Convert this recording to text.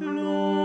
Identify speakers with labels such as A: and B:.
A: Lord.